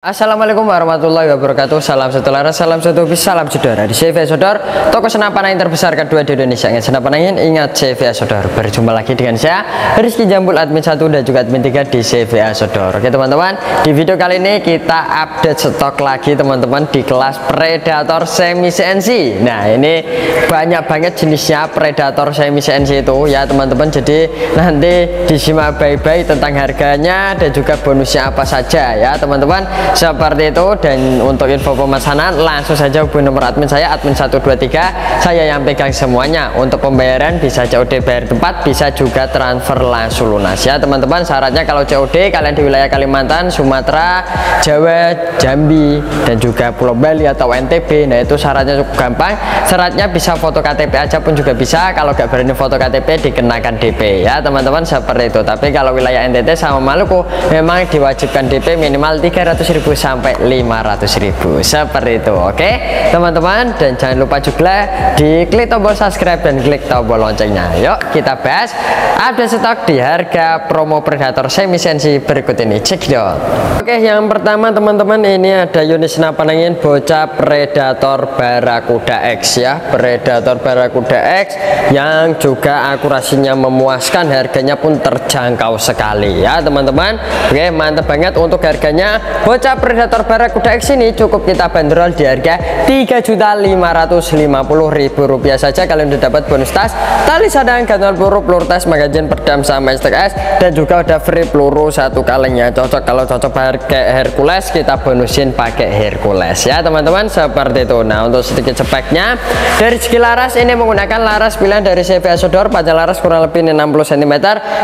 Assalamualaikum warahmatullahi wabarakatuh. Salam satu laras, salam satu bis, salam saudara. Di CV Sodor, toko senapan angin terbesar kedua di Indonesia. Ingat senapan angin, ingat CV Sodor Berjumpa lagi dengan saya, Rizky Jambul admin 1 dan juga admin 3 di CV Sodor Oke teman-teman, di video kali ini kita update stok lagi teman-teman Di kelas Predator Semi CNC Nah ini banyak banget jenisnya Predator Semi CNC itu ya teman-teman. Jadi nanti disimak baik-baik tentang harganya Dan juga bonusnya apa saja ya teman-teman seperti itu dan untuk info pemesanan langsung saja hubungi nomor admin saya admin 123 saya yang pegang semuanya. Untuk pembayaran bisa COD bayar tempat bisa juga transfer langsung lunas. Ya teman-teman syaratnya kalau COD kalian di wilayah Kalimantan Sumatera Jawa Jambi dan juga Pulau Bali atau NTB nah itu syaratnya cukup gampang. Syaratnya bisa foto KTP aja pun juga bisa. Kalau gak berani foto KTP dikenakan DP ya teman-teman seperti itu. Tapi kalau wilayah NTT sama Maluku memang diwajibkan DP minimal 300 ribu sampai 500 ribu. Seperti itu oke? Teman-teman dan jangan lupa juga di klik tombol subscribe dan klik tombol loncengnya. Yuk kita bahas ada stok di harga promo predator semi sensi berikut ini. Cek dong oke yang pertama teman-teman ini ada unit senapan angin bocah predator barakuda X ya. Predator barakuda X yang juga akurasinya memuaskan harganya pun terjangkau sekali ya teman-teman. Oke mantap banget untuk harganya. Bocah Bocah Predator Barakuda X ini cukup kita bandrol di harga Rp3.550.000 saja. Kalian udah dapat bonus tas, tali sadang, gantungan peluru, peluru tas, magazin, perdam sama STKS dan juga udah free peluru satu kalengnya. Cocok kalau cocok pakai Hercules kita bonusin pakai Hercules ya teman-teman. Seperti itu. Nah untuk sedikit speknya dari segi laras ini menggunakan laras pilihan dari CV Sodor panjang laras kurang lebih 60 cm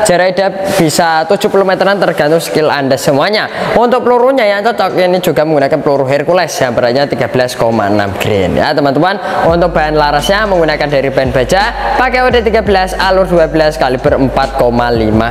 jaraknya bisa 70 meteran tergantung skill anda semuanya. Untuk pelurunya yang cocok cocok ini juga menggunakan peluru Hercules yang beratnya 13,6 grain. Ya teman-teman untuk bahan larasnya menggunakan dari bahan baja pakai OD 13 alur 12 kaliber 4,5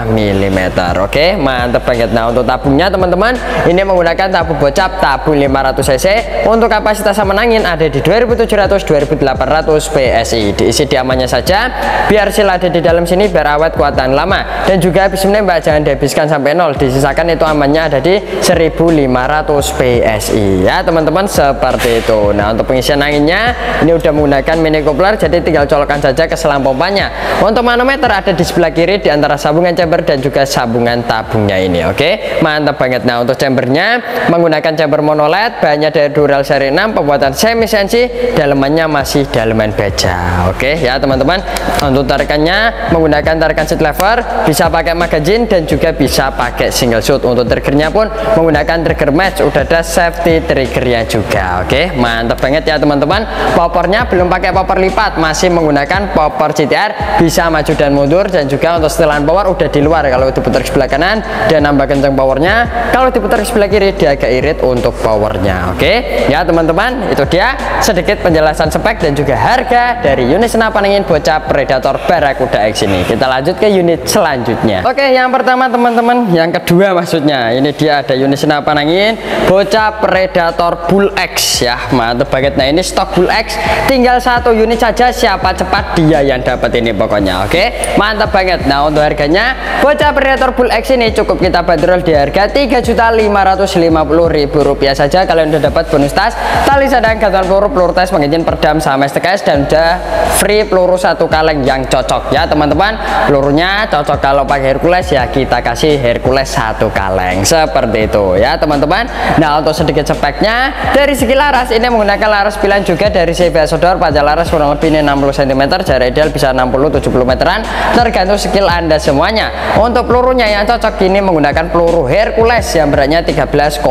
mm oke mantap banget. Nah untuk tabungnya teman-teman ini menggunakan tabung bocap tabung 500 cc. Untuk kapasitas sama angin ada di 2700 2800 PSI diisi diamannya saja biar sil ada di dalam sini biar awet kuatan lama. Dan juga habis menembak jangan dihabiskan sampai nol. Disisakan itu amannya ada di 1500 PSI ya teman-teman seperti itu. Nah untuk pengisian anginnya ini udah menggunakan mini coupler jadi tinggal colokan saja ke selang pompanya. Untuk manometer ada di sebelah kiri di antara sambungan chamber dan juga sambungan tabungnya ini oke? Mantap banget. Nah untuk chambernya menggunakan chamber monoled banyak dari Dural seri 6 pembuatan semi sensi dalemannya masih daleman baja oke? Ya teman-teman untuk tarikannya menggunakan tarikan seat lever bisa pakai magazine dan juga bisa pakai single shoot. Untuk triggernya pun menggunakan trigger match udah ada safety triggernya juga oke? Mantap banget ya teman-teman. Popornya belum pakai popor lipat masih menggunakan popor CTR bisa maju dan mundur. Dan juga untuk setelan power udah di luar kalau diputar ke sebelah kanan dan nambah kencang powernya. Kalau diputar ke sebelah kiri dia agak irit untuk powernya oke? Ya teman-teman itu dia. Sedikit penjelasan spek dan juga harga dari unit senapan angin bocah Predator Barakuda X ini. Kita lanjut ke unit selanjutnya. Oke yang pertama teman-teman yang kedua maksudnya. Ini dia ada unit senapan angin bocah predator bull X ya mantap banget. Nah ini stok bull X tinggal satu unit saja siapa cepat dia yang dapat ini pokoknya oke? Mantap banget. Nah untuk harganya bocah predator bull X ini cukup kita bandrol di harga Rp3.550.000 saja. Kalian udah dapat bonus tas tali sadang gantungan peluru peluru tes pengizin perdam sama STKS dan udah free peluru satu kaleng yang cocok ya teman-teman. Pelurunya cocok kalau pakai Hercules ya kita kasih Hercules satu kaleng. Seperti itu ya teman-teman teman-teman nah untuk sedikit speknya dari segi laras ini menggunakan laras pilihan juga dari CBA Sodor. Pada laras kurang lebih ini 60 cm jarak ideal bisa 60-70 meteran. Tergantung skill anda semuanya. Untuk pelurunya yang cocok ini menggunakan peluru Hercules yang beratnya 13,6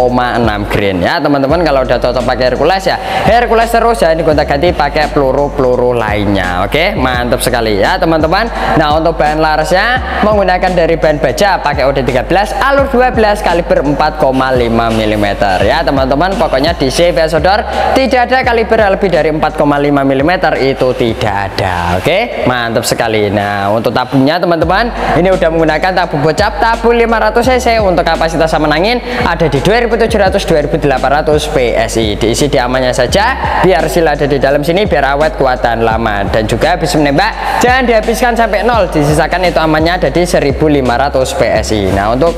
grain. Ya teman-teman kalau udah cocok pakai Hercules ya Hercules terus ya ini gonta ganti pakai peluru-peluru lainnya. Oke mantap sekali ya teman-teman. Nah untuk bahan larasnya menggunakan dari bahan baja pakai OD 13 alur 12 kaliber 4,5 mm ya teman-teman pokoknya di CV Sodor tidak ada kaliber lebih dari 4,5 mm itu tidak ada oke? Mantap sekali. Nah untuk tabungnya teman-teman ini udah menggunakan tabung bocap tabung 500 cc. Untuk kapasitas sama angin ada di 2700 2800 PSI diisi diamannya saja biar sila ada di dalam sini biar awet kuatan lama. Dan juga habis menembak jangan dihabiskan sampai nol. Disisakan itu amannya ada di 1500 PSI nah untuk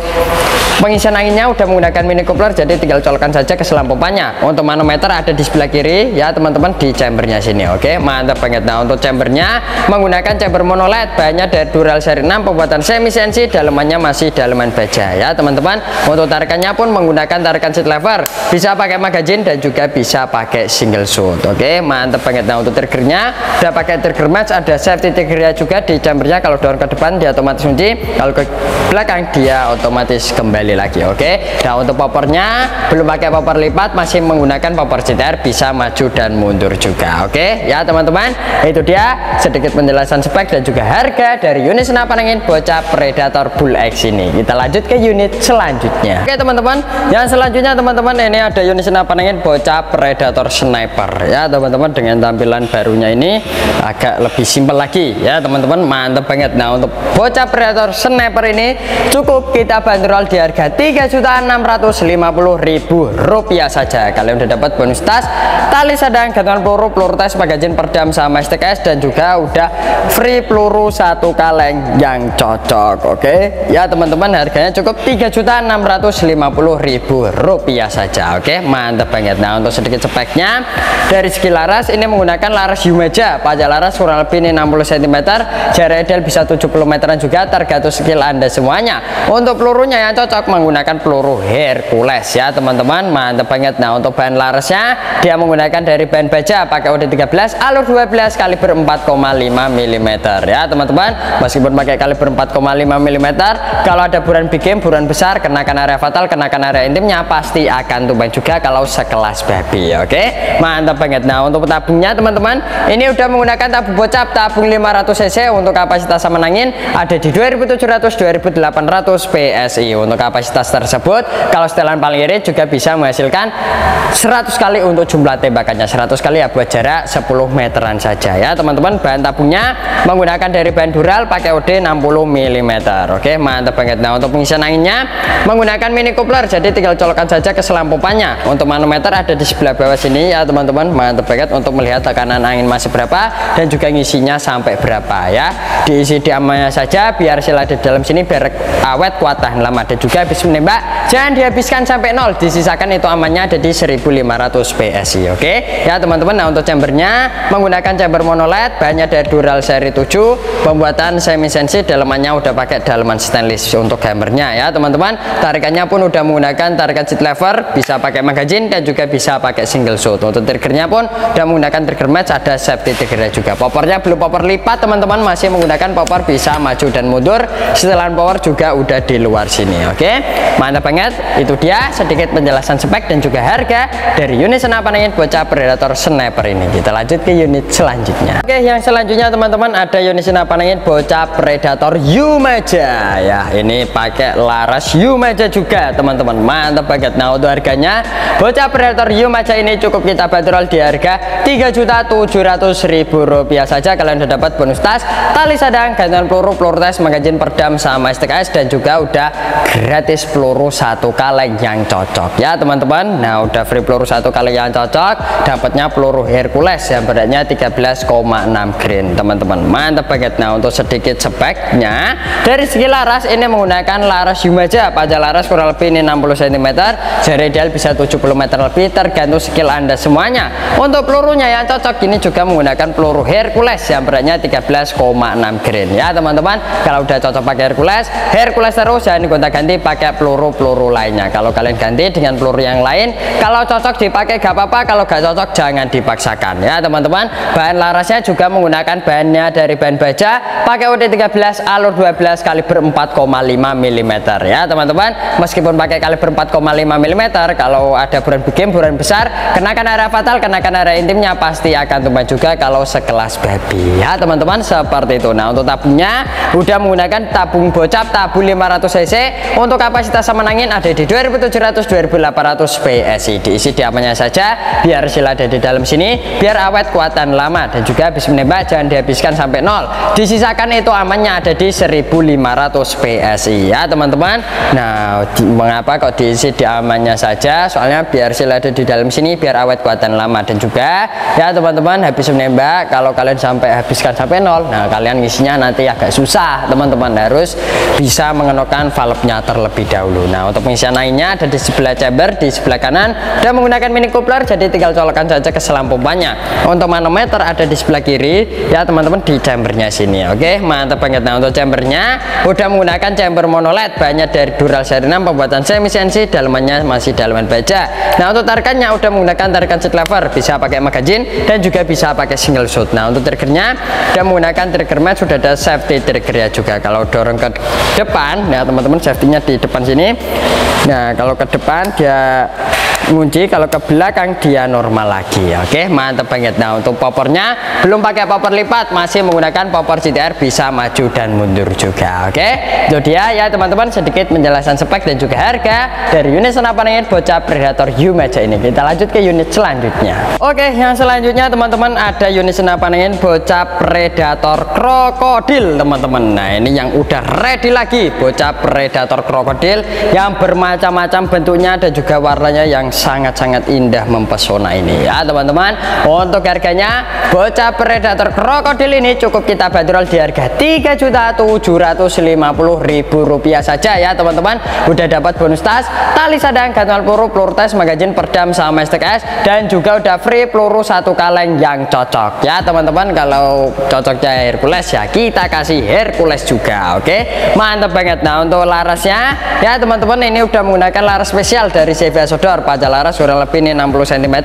pengisian anginnya udah menggunakan mini coupler kopler jadi tinggal colokan saja ke selang pompanya untuk manometer ada di sebelah kiri ya teman-teman di chambernya sini oke? Mantap banget. Nah untuk chambernya menggunakan chamber monoled bahannya dari Dural seri 6 pembuatan semi sensi dalemannya masih daleman baja ya teman-teman. Untuk tarikannya pun menggunakan tarikan seat lever. Bisa pakai magazine dan juga bisa pakai single shoot oke? Mantap banget. Nah untuk triggernya udah pakai trigger match ada safety triggernya juga di chambernya. Kalau dorong ke depan dia otomatis kunci. Kalau ke belakang dia otomatis kembali lagi oke? Nah untuk popornya belum pakai popor lipat masih menggunakan popor CTR bisa maju dan mundur juga. Oke okay? ya teman-teman itu dia sedikit penjelasan spek dan juga harga dari unit senapan angin bocah Predator Bull X ini. Kita lanjut ke unit selanjutnya. Oke okay, teman-teman yang selanjutnya teman-teman ini ada unit senapan angin bocah Predator Sniper. Ya teman-teman dengan tampilan barunya ini agak lebih simpel lagi. Ya teman-teman mantep banget. Nah untuk bocah Predator Sniper ini cukup kita bandrol di harga 3 Rp50.000 saja. Kalian udah dapat bonus tas tali sedang gantungan peluru peluru tes magazine perdam sama STKS dan juga udah free peluru satu kaleng yang cocok oke? Okay? ya teman-teman harganya cukup Rp3.650.000 saja oke? Okay? mantap banget. Nah untuk sedikit speknya dari segi laras ini menggunakan laras Yumeja pajak laras kurang lebih ini 60 cm jarak ideal bisa 70 meteran juga tergantung skill anda semuanya. Untuk pelurunya yang cocok menggunakan peluru Hercules ya teman-teman. Mantap banget. Nah untuk bahan larasnya dia menggunakan dari bahan baja pakai UD 13 alur 12 kaliber 4,5 mm ya teman-teman. Meskipun pakai kaliber 4,5 mm kalau ada buran big game buran besar kenakan area fatal kenakan area intimnya pasti akan tumbang juga kalau sekelas babi oke? Okay? mantap banget. Nah untuk tabungnya teman-teman ini udah menggunakan tabung bocap tabung 500 cc. Untuk kapasitas sama angin ada di 2700 2800 PSI untuk kapasitas tersebut kalau setelan paling irit juga bisa menghasilkan 100 kali untuk jumlah tembakannya. 100 kali ya buat jarak 10 meteran saja ya. Teman-teman bahan tabungnya menggunakan dari bahan dural pakai OD 60 mm oke mantap banget. Nah untuk pengisian anginnya menggunakan mini coupler. Jadi tinggal colokan saja ke pompanya untuk manometer ada di sebelah bawah sini ya teman-teman. Mantap banget untuk melihat tekanan angin masih berapa dan juga ngisinya sampai berapa ya. Diisi di amannya saja biar sila di dalam sini biar awet kuat tahan lama. Dan juga habis menembak jangan dihabiskan sampai nol disisakan itu amannya ada di 1500 PSI oke? Okay? ya teman-teman nah untuk chambernya menggunakan chamber monoled bahannya dari Dural seri 7 pembuatan semi sensi dalemannya udah pakai daleman stainless untuk hammernya ya teman-teman. Tarikannya pun udah menggunakan tarikan seat lever bisa pakai magazine dan juga bisa pakai single shot untuk triggernya pun udah menggunakan trigger match ada safety triggernya juga. Popornya belum popor lipat teman-teman masih menggunakan popor bisa maju dan mundur. Setelan power juga udah di luar sini oke? Okay? mantap banget itu dia sedikit penjelasan spek dan juga harga dari unit senapan angin bocah predator sniper ini. Kita lanjut ke unit selanjutnya. Oke yang selanjutnya teman-teman ada unit senapan angin bocah predator Yumaja. Ya ini pakai laras Yumaja juga teman-teman. Mantap banget. Nah untuk harganya bocah predator Yumaja ini cukup kita bandrol di harga 3.700.000 rupiah saja. Kalian udah dapat bonus tas tali sadang gantungan peluru peluru tes magazin perdam sama STKS dan juga udah gratis peluru satu kaleng yang cocok. Ya teman-teman. Nah udah free peluru satu kaleng yang cocok. Dapatnya peluru Hercules yang beratnya 13,6 grain. Teman-teman mantap banget. Nah untuk sedikit speknya dari segi laras ini menggunakan laras Yumaja. Pajak laras kurang lebih ini 60 cm jarak ideal bisa 70 meter lebih tergantung skill anda semuanya. Untuk pelurunya yang cocok ini juga menggunakan peluru Hercules yang beratnya 13,6 grain. Ya teman-teman kalau udah cocok pakai Hercules Hercules terus. Jangan gonta ganti pakai peluru-peluru lainnya. Kalau kalian ganti dengan peluru yang lain. Kalau cocok dipakai gak apa-apa kalau gak cocok jangan dipaksakan. Ya teman-teman bahan larasnya juga menggunakan bahannya dari bahan baja pakai UD 13 alur 12 kaliber 4,5 mm ya teman-teman meskipun pakai kaliber 4,5 mm kalau ada buran bikin buran besar kenakan area fatal kenakan area intimnya pasti akan tumbang juga kalau sekelas baby ya teman-teman seperti itu. Nah untuk tabungnya udah menggunakan tabung bocap tabung 500 cc. Untuk kapasitas sama angin ada di 2700 2800 PSI diisi di amannya saja biar sila ada di dalam sini biar awet kuatan lama dan juga habis menembak jangan dihabiskan sampai nol. Disisakan itu amannya ada di 1500 PSI ya teman-teman. Nah di, mengapa kok diisi di amannya saja? Soalnya biar sila ada di dalam sini biar awet kuatan lama dan juga ya teman-teman habis menembak kalau kalian sampai habiskan sampai nol nah kalian ngisinya nanti agak susah teman-teman harus bisa mengenokkan valve-nya terlebih dahulu. Nah untuk pengisian lainnya ada di sebelah chamber di sebelah kanan dan menggunakan mini coupler jadi tinggal colokkan saja ke selang pompanya untuk manometer ada di sebelah kiri ya teman-teman di chambernya sini oke? Mantap banget. Nah untuk chambernya udah menggunakan chamber monoled banyak dari Dural seri 6 pembuatan semi CNC dalamannya masih dalaman baja. Nah untuk tarikannya udah menggunakan tarikan seat lever bisa pakai magazine dan juga bisa pakai single shoot. Nah untuk triggernya udah menggunakan trigger match sudah ada safety trigger ya juga. Kalau dorong ke depan nah teman-teman safety-nya di depan sini. Nah kalau ke depan dia ngunci kalau ke belakang dia normal lagi. Oke mantap banget. Nah untuk popornya belum pakai popor lipat masih menggunakan popor GTR bisa maju dan mundur juga. Oke itu dia ya teman-teman. Sedikit menjelaskan spek dan juga harga dari unit senapan angin bocah predator Umaja ini. Kita lanjut ke unit selanjutnya. Oke yang selanjutnya teman-teman ada unit senapan angin bocah predator krokodil teman-teman. Nah ini yang udah ready lagi bocah predator krokodil yang bermacam-macam bentuknya dan juga warnanya yang sangat-sangat indah mempesona ini. Ya teman-teman untuk harganya bocah predator krokodil ini cukup kita bandrol di harga ribu rupiah saja ya teman-teman. Udah dapat bonus tas tali sadang gantungan peluru peluru tes magazin perdam sama STKS dan juga udah free peluru satu kaleng yang cocok. Ya teman-teman kalau cocoknya Hercules ya kita kasih Hercules juga oke? Mantap banget. Nah untuk larasnya ya teman-teman ini udah menggunakan laras spesial dari CV Sodor laras kurang lebih ini 60 cm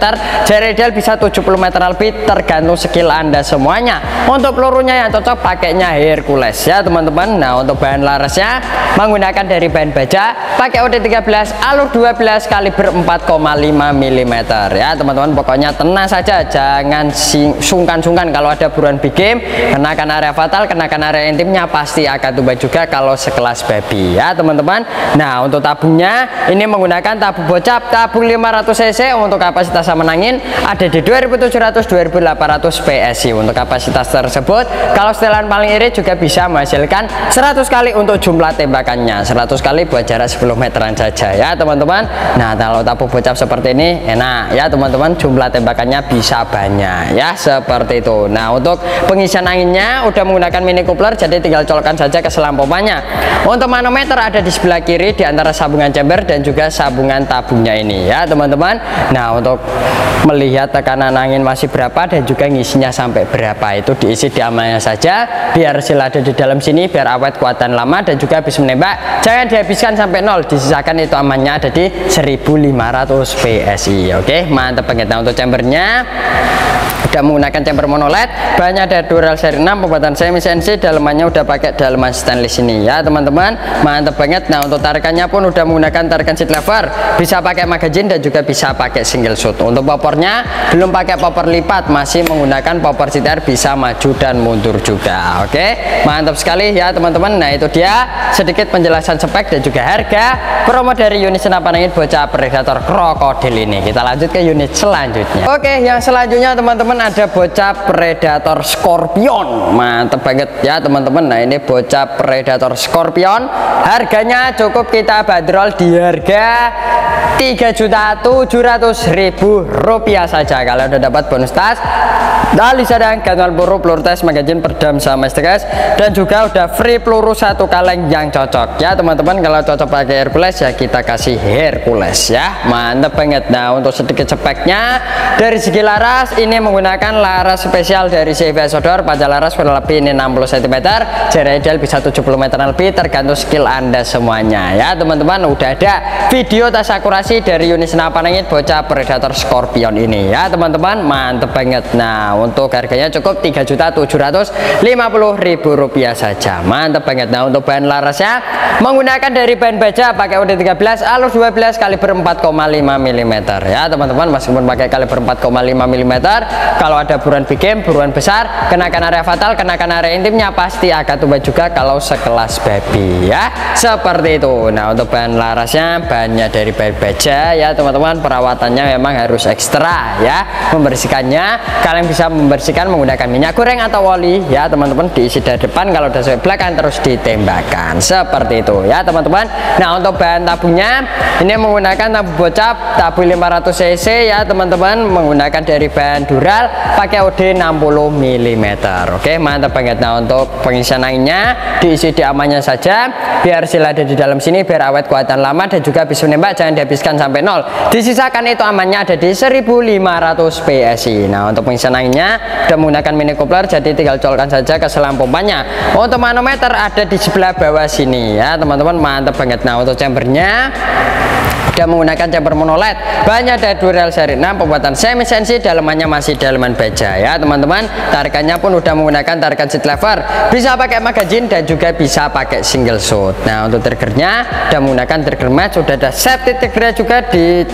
jari ideal bisa 70 meter lebih tergantung skill anda semuanya. Untuk pelurunya yang cocok pakainya Hercules. Ya teman-teman. Nah untuk bahan larasnya menggunakan dari bahan baja pakai OD13 alur 12 kaliber 4,5 mm ya teman-teman pokoknya tenang saja. Jangan sungkan-sungkan kalau ada buruan big game kenakan area fatal kenakan area intimnya pasti akan tumbang juga kalau sekelas baby. Ya teman-teman. Nah untuk tabungnya ini menggunakan tabung bocap tabung 500 cc untuk kapasitas sama angin ada di 2700 2800 PSI untuk kapasitas tersebut kalau setelan paling irit juga bisa menghasilkan 100 kali untuk jumlah tembakannya. 100 kali buat jarak 10 meteran saja ya teman-teman. Nah kalau tabung bocap seperti ini enak ya teman-teman. Jumlah tembakannya bisa banyak ya seperti itu. Nah untuk pengisian anginnya udah menggunakan mini coupler jadi tinggal colokkan saja ke selang pompanya untuk manometer ada di sebelah kiri di antara sambungan chamber dan juga sambungan tabungnya ini ya teman-teman. Nah untuk melihat tekanan angin masih berapa dan juga ngisinya sampai berapa itu diisi di amalnya saja. Biar sil ada di dalam sini biar awet kuatan lama dan juga habis menembak jangan dihabiskan sampai nol. Disisakan itu amannya ada di 1500 PSI oke mantap banget. Nah untuk chambernya udah menggunakan chamber monoled banyak ada dural seri 6 pembuatan semi CNC dalamannya udah pakai dalaman stainless ini. Ya teman-teman mantap banget. Nah untuk tarikannya pun udah menggunakan tarikan seat lever. Bisa pakai magazine dan juga bisa pakai single shoot. Untuk popornya belum pakai popor lipat masih menggunakan popor CTR bisa maju dan mundur juga. Oke mantap sekali ya teman-teman. Nah itu dia sedikit penjelasan spek dan juga harga promo dari unit senapan angin bocah predator krokodil ini. Kita lanjut ke unit selanjutnya. Oke yang selanjutnya teman-teman ada bocah predator scorpion. Mantep banget ya teman-teman. Nah ini bocah predator scorpion. Harganya cukup kita bandrol di harga ribu rupiah saja. Kalau udah dapat bonus tas tali sadang gantungan peluru peluru tes magazin perdam sama STKS dan juga udah free peluru satu kaleng yang cocok. Ya teman-teman kalau cocok pakai Hercules ya kita kasih Hercules ya. Mantep banget. Nah untuk sedikit speknya dari segi laras ini menggunakan laras spesial dari CV Sodor pada laras kurang lebih ini 60 cm jarak ideal bisa 70 meter lebih tergantung skill anda semuanya. Ya teman-teman udah ada video tas akurasi dari unit senapan angin bocah predator scorpion ini. Ya teman-teman mantep banget. Nah untuk harganya cukup rp rupiah saja. Mantap banget. Nah untuk bahan larasnya menggunakan dari bahan baja pakai UD13 alur 12 kaliber 4,5 mm ya teman-teman meskipun pakai kaliber 4,5 mm kalau ada buruan big game buruan besar kenakan area fatal kenakan area intimnya pasti akan tumbang juga kalau sekelas baby ya seperti itu. Nah untuk bahan larasnya banyak dari bahan baja ya teman-teman perawatannya memang harus ekstra ya. Membersihkannya. Kalian bisa membersihkan menggunakan minyak goreng atau oli ya teman-teman diisi dari depan. Kalau udah sampai belakang terus ditembakkan. Seperti itu ya teman-teman. Nah untuk bahan tabungnya ini menggunakan tabung bocap tabung 500 cc ya teman-teman. Menggunakan dari bahan dural pakai OD 60 mm oke mantap banget. Nah untuk pengisian anginnya diisi di amannya saja. Biar sila ada di dalam sini biar awet kuatan lama dan juga bisa menembak. Jangan dihabiskan sampai nol disisakan itu amannya ada di 1500 PSI nah untuk pengisian anginnya sudah menggunakan mini coupler jadi tinggal colokkan saja ke selang pompanya untuk manometer ada di sebelah bawah sini ya teman-teman. Mantap banget. Nah untuk chambernya sudah menggunakan chamber monoled banyak dari dural seri. 6 pembuatan semi sensi dalamannya masih dalaman baja ya teman-teman. Tarikannya pun sudah menggunakan tarikan seat lever. Bisa pakai magazine dan juga bisa pakai single shot nah untuk triggernya sudah menggunakan trigger match sudah ada safety triggernya juga di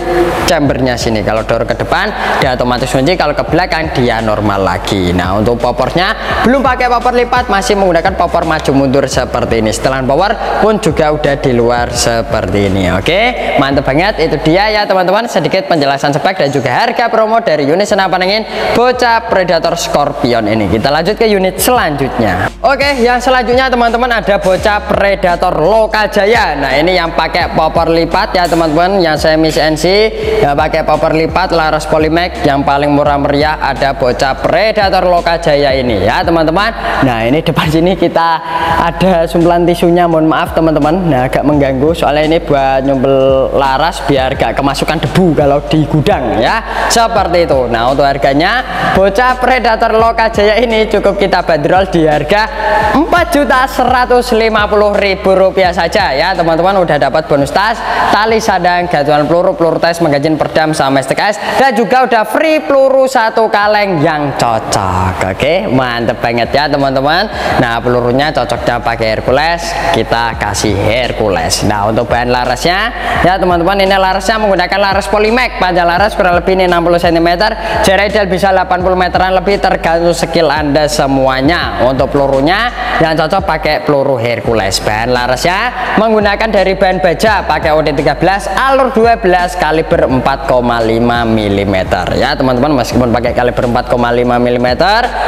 chambernya sini. Kalau dorong ke depan dia otomatis kunci kalau ke belakang dia normal lagi. Nah untuk popornya belum pakai popor lipat masih menggunakan popor maju mundur seperti ini. Setelan power pun juga udah di luar seperti ini. Oke mantap banget. Itu dia ya teman-teman. Sedikit penjelasan spek dan juga harga promo dari unit senapan angin bocah predator scorpion ini. Kita lanjut ke unit selanjutnya. Oke yang selanjutnya teman-teman ada bocah predator lokal jaya. Nah ini yang pakai popor lipat ya teman-teman. Yang semi CNC yang pakai popor lipat laras polymax yang paling murah meriah ada bocah predator lokal jaya ini ya teman-teman. Nah ini depan sini kita ada sumpelan tisunya. Mohon maaf teman-teman. Nah agak mengganggu. Soalnya ini buat nyumpel laras biar gak kemasukan debu kalau di gudang ya. Seperti itu. Nah untuk harganya bocah predator lokal jaya ini cukup kita bandrol di harga 4.150.000 rupiah saja ya. Teman-teman udah dapat bonus tas tali sadang gantungan peluru peluru tes magazin perdam sama STKS dan juga udah free peluru satu kaleng yang cocok oke? Mantep banget ya teman-teman. Nah pelurunya cocoknya pakai Hercules. Kita kasih Hercules. Nah untuk bahan larasnya ya teman-teman teman-teman. Ini larasnya menggunakan laras polymax. Panjang laras kurang lebih ini 60 cm jarak bisa 80 meteran lebih tergantung skill anda semuanya. Untuk pelurunya yang cocok pakai peluru Hercules bahan larasnya menggunakan dari bahan baja pakai OD 13 alur 12 kaliber 4,5 mm ya teman-teman meskipun pakai kaliber 4,5 mm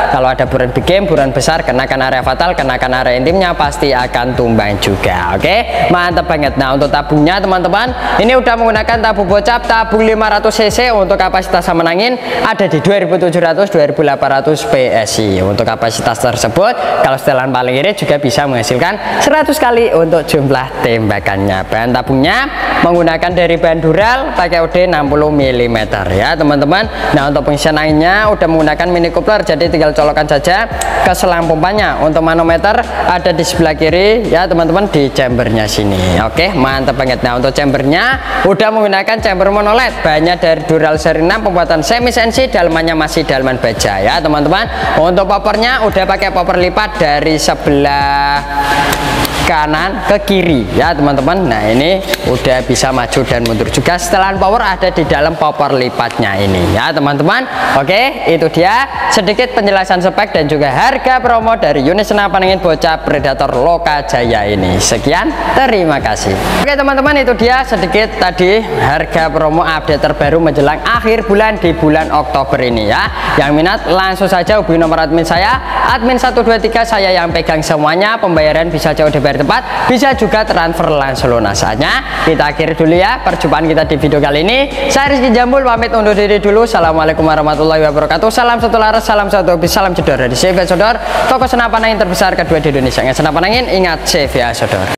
kalau ada buran big game buran besar kenakan area fatal kenakan area intimnya pasti akan tumbang juga. Oke mantap banget. Nah untuk tabungnya teman-teman ini udah menggunakan tabung bocap tabung 500 cc untuk kapasitas sama ada di 2700 2800 PSI untuk kapasitas tersebut kalau setelan paling ini juga bisa menghasilkan 100 kali untuk jumlah tembakannya. Bahan tabungnya menggunakan dari bahan dural pakai OD 60 mm ya teman-teman. Nah untuk pengisian anginnya udah menggunakan mini coupler jadi tinggal colokan saja ke selang pompanya untuk manometer ada di sebelah kiri ya teman-teman di chambernya sini. Oke mantap banget. Nah untuk chambernya udah menggunakan chamber monoled banyak dari dural seri 6 pembuatan semi sensi dalamannya masih dalaman baja ya teman-teman untuk popornya udah pakai popor lipat dari sebelah kanan ke kiri ya teman-teman. Nah ini udah bisa maju dan mundur juga setelan power ada di dalam popor lipatnya ini ya teman-teman. Oke itu dia sedikit penjelasan spek dan juga harga promo dari unit senapan angin bocah predator loka jaya ini. Sekian terima kasih. Oke teman-teman itu dia sedikit tadi harga promo update terbaru menjelang akhir bulan di bulan Oktober ini ya. Yang minat langsung saja hubungi nomor admin saya. Admin 123 saya yang pegang semuanya. Pembayaran bisa jauh bisa juga transfer langsung lunasannya kita akhiri dulu ya perjumpaan kita di video kali ini. Saya Rizky Jambul pamit undur diri dulu. Assalamualaikum warahmatullahi wabarakatuh. Salam satu laras salam satu hobi salam cedor dari CV Sodor toko senapan angin terbesar kedua di Indonesia. Senapan angin ingat CV Sodor